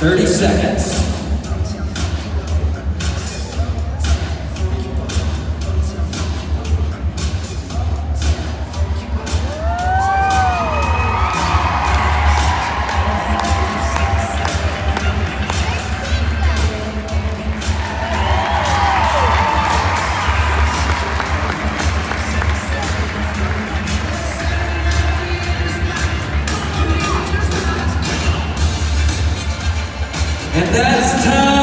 30 seconds. And that's time.